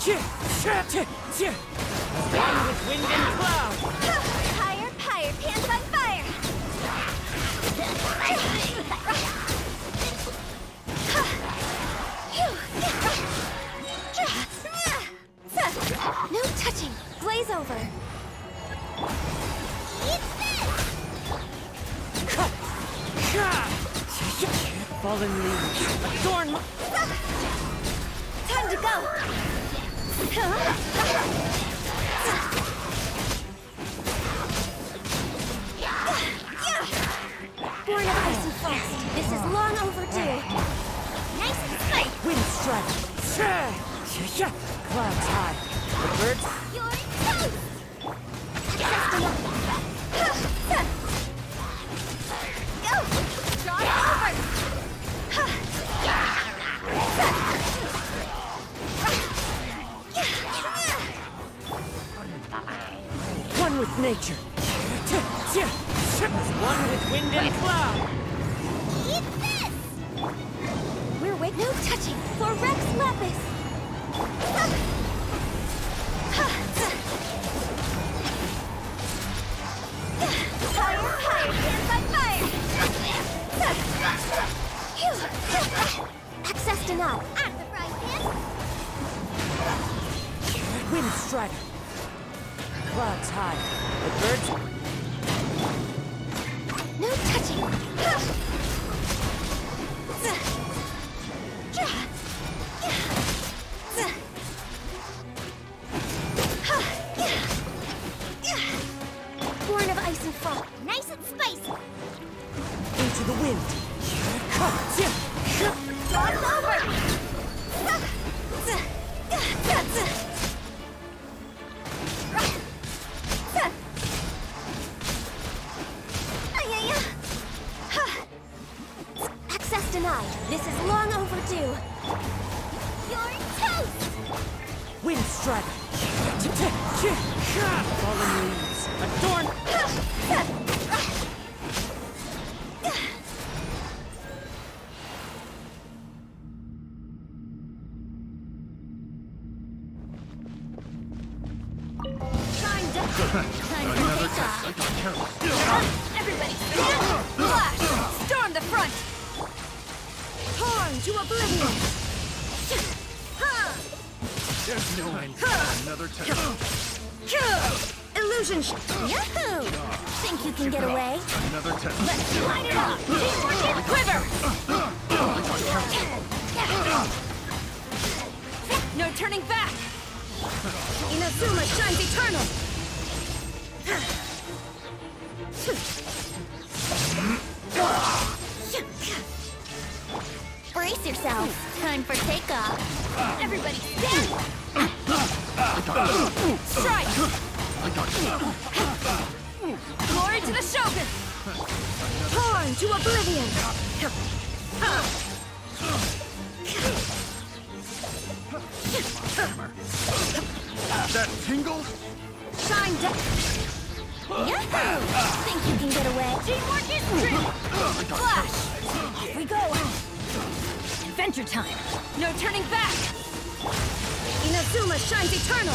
One with wind and cloud. Higher, higher, pants on fire! No touching! Blaze over! Fallen leaves. Adorn my... Time to go! Born of ice and frost, this is long overdue. Nice and tight! Wind strike. Clouds high. The birds... You're toast! Nature. One with wind and cloud. Eat this! We're wait no touching for Rex Lapis! Fire, fire, hands on fire! Access denied. At the pan! Wind strider. Clouds high. The birds... No touching! Strider. Fallen leaves. Adorn... Everybody! Storm the front! Torn to oblivion! There's no end another. Illusion Yahoo! Think you can get away? Another. Let's light it up! Teamwork quiver! No turning back! Inazuma shines eternal! Brace yourself. Time for takeoff. Everybody stand! Tingle? Shine down! Yahoo! Think you can get away? Teamwork is true! Flash! Off we go! Adventure time! No turning back! Inazuma shines eternal!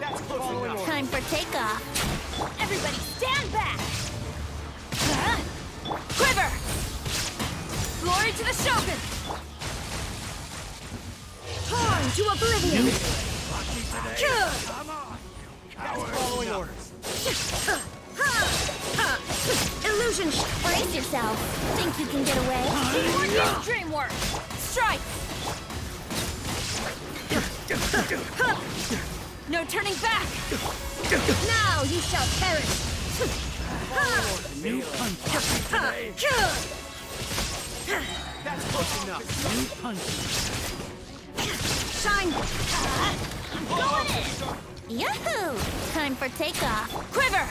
That's close enough. Time for takeoff! Everybody stand back! Quiver! Glory to the Shogun! Torn to oblivion! Following orders. Illusion sh- Brace yourself. Think you can get away? Teamwork is dreamwork! Strike! No turning back! Now you shall perish! New punch today. That's close enough. New punch. Shine! Going in! Yahoo! Time for takeoff. Quiver!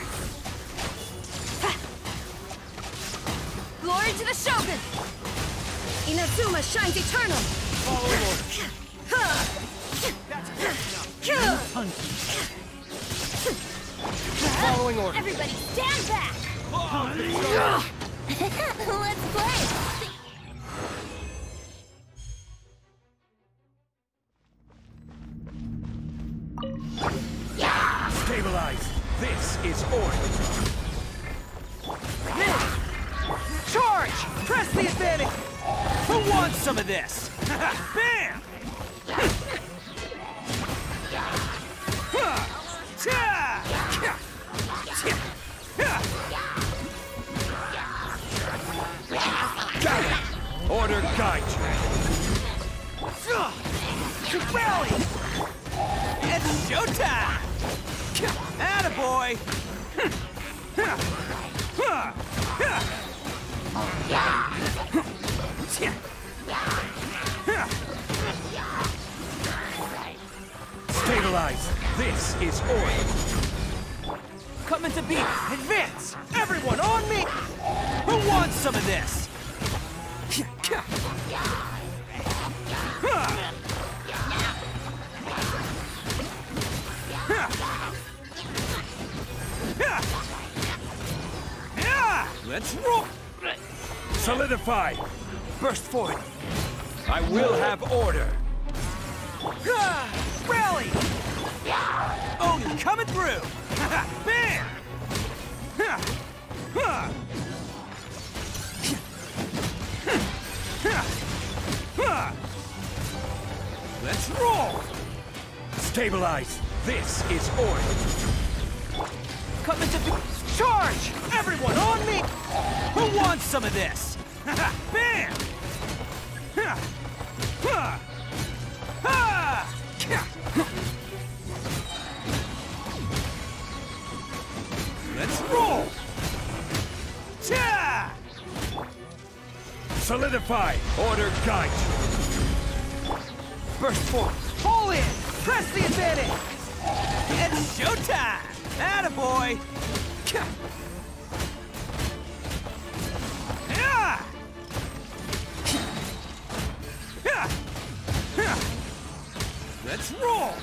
Glory to the Shogun! Inazuma shines eternal! Orders. That's close enough. Punch! Following orders. Everybody stand back! Let's play! Stabilize. This is order. Charge! Press the advantage! Who wants some of this? Bam! You. Rally! It's showtime! Attaboy! Stabilize. This is order. Coming to beat! Advance! Everyone on me! Who wants some of this? Let's roll! Solidify. Burst forward! I will have order. Rally! Oh, you're coming through! Bam! Let's roll! Stabilize. This is order. Coming to. Charge! Everyone on me! Who wants some of this? Bam! Let's roll! Solidify. Order guide you. Burst forward! Pull in! Press the advantage! It's showtime! Attaboy! Yeah! Let's roll!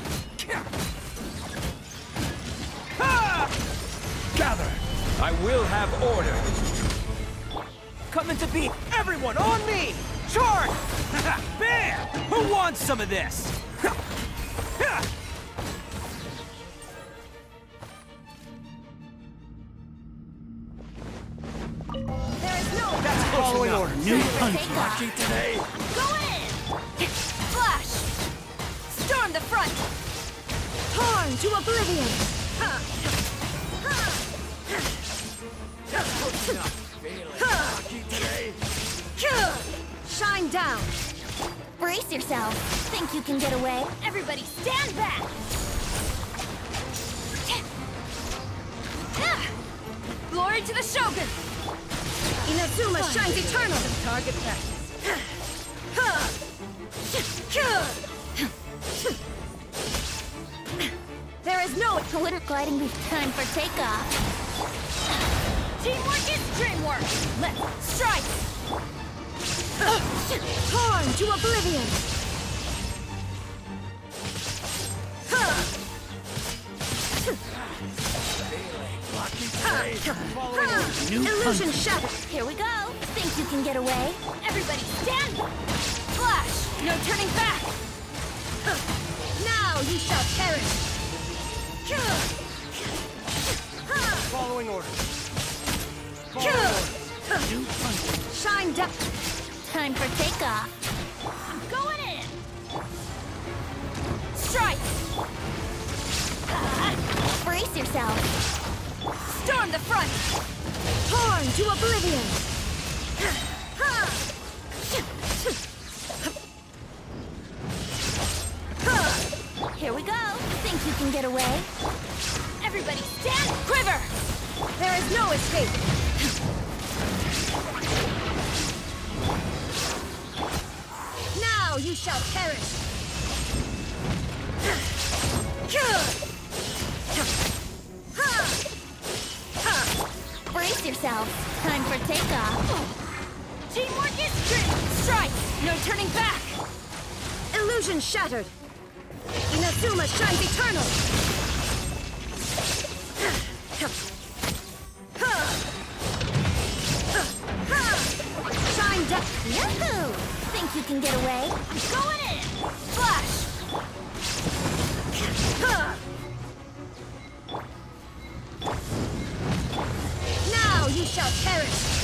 Gather. I will have order. Coming to beat everyone on me! Charge! Who some of this? There is no That's Following order. New punch. Lucky today. Go in! Flash! Storm the front! Torn to oblivion! Shine down! Brace yourself. Think you can get away? Everybody stand back! Glory to the Shogun! Inazuma shines eternal! Target There is no wouldn't gliding be time for takeoff. Teamwork is dreamwork! Let's strike! Torn to oblivion! Lucky today. Following order. New Illusion shattered! Here we go! Think you can get away? Everybody stand! Flash! No turning back! Now you shall perish! Following order. New punch! Shine down! Time for takeoff! I'm going in! Strike! Ah, Brace yourself! Storm the front! Torn to oblivion! Here we go! Think you can get away? Everybody stand! Quiver! There is no escape! Shall perish! Brace yourself. Time for takeoff. Teamwork is strength! Strike! No turning back! Illusion shattered! Inazuma shines eternal! Think you can get away? Going in! Flash! Now you shall perish!